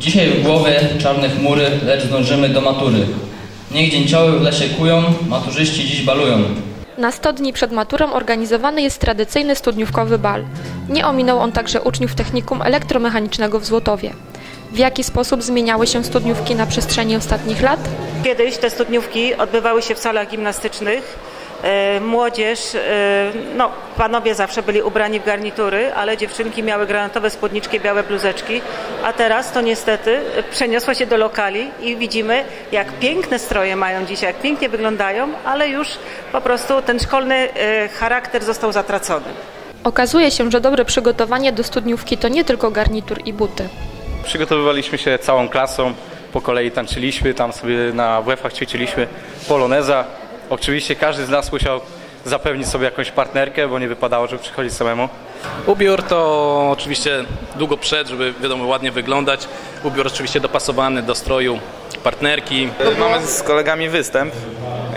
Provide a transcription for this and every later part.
Dzisiaj w głowie czarne chmury, lecz zdążymy do matury. Niech dzięcioły w lesie kują, maturzyści dziś balują. Na 100 dni przed maturą organizowany jest tradycyjny studniówkowy bal. Nie ominął on także uczniów technikum elektromechanicznego w Złotowie. W jaki sposób zmieniały się studniówki na przestrzeni ostatnich lat? Kiedyś te studniówki odbywały się w salach gimnastycznych. E, Młodzież, e, no panowie zawsze byli ubrani w garnitury, ale dziewczynki miały granatowe spódniczki, białe bluzeczki, a teraz to niestety przeniosło się do lokali i widzimy jak piękne stroje mają dzisiaj, jak pięknie wyglądają, ale już po prostu ten szkolny e, charakter został zatracony. Okazuje się, że dobre przygotowanie do studniówki to nie tylko garnitur i buty. Przygotowywaliśmy się całą klasą, po kolei tańczyliśmy, tam sobie na WF-ach ćwiczyliśmy poloneza. Oczywiście każdy z nas musiał zapewnić sobie jakąś partnerkę, bo nie wypadało, żeby przychodzić samemu. Ubiór to oczywiście długo przed, żeby wiadomo ładnie wyglądać. Ubiór oczywiście dopasowany do stroju partnerki. Mamy z kolegami występ,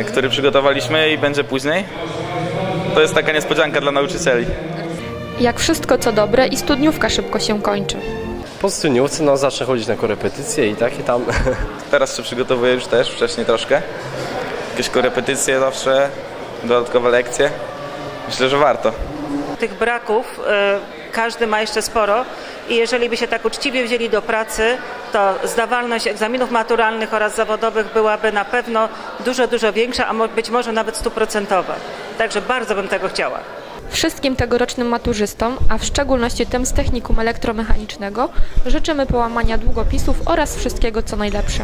który przygotowaliśmy i będzie później. To jest taka niespodzianka dla nauczycieli. Jak wszystko co dobre i studniówka szybko się kończy. Po studniówce no, zacznę chodzić na korepetycje i tak i tam. Teraz się przygotowuję już też, wcześniej troszkę. Jakieś korepetycje zawsze, dodatkowe lekcje. Myślę, że warto. Tych braków e, każdy ma jeszcze sporo i jeżeli by się tak uczciwie wzięli do pracy, to zdawalność egzaminów maturalnych oraz zawodowych byłaby na pewno dużo, dużo większa, a być może nawet stuprocentowa. Także bardzo bym tego chciała. Wszystkim tegorocznym maturzystom, a w szczególności tym z technikum elektromechanicznego, życzymy połamania długopisów oraz wszystkiego co najlepsze.